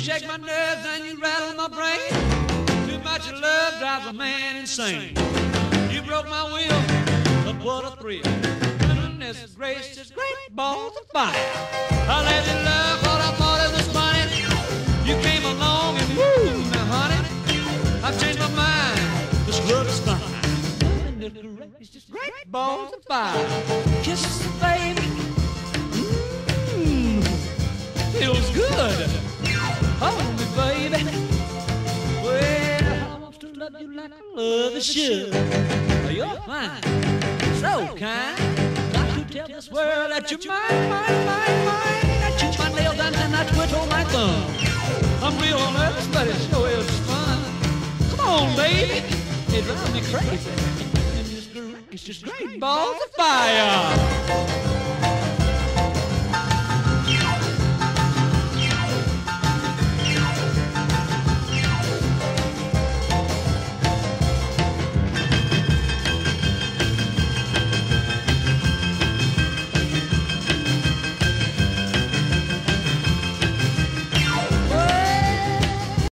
You shake my nerves and you rattle my brain. Too much love drives a man insane. You broke my will, but what a thrill. Goodness gracious, great balls of fire. I let you love what I thought it was funny. You came along and woo, now honey, I've changed my mind. This love is fine. Goodness gracious, great balls of fire. Kisses, love you like I love a should. You're fine, so kind. Got to tell this world that you're mine, mine, mine, mine. I chew my nails down and I twiddle my thumb. I'm real nervous, but it sure is fun. Come on, baby. It drives me crazy. It's just great balls of fire.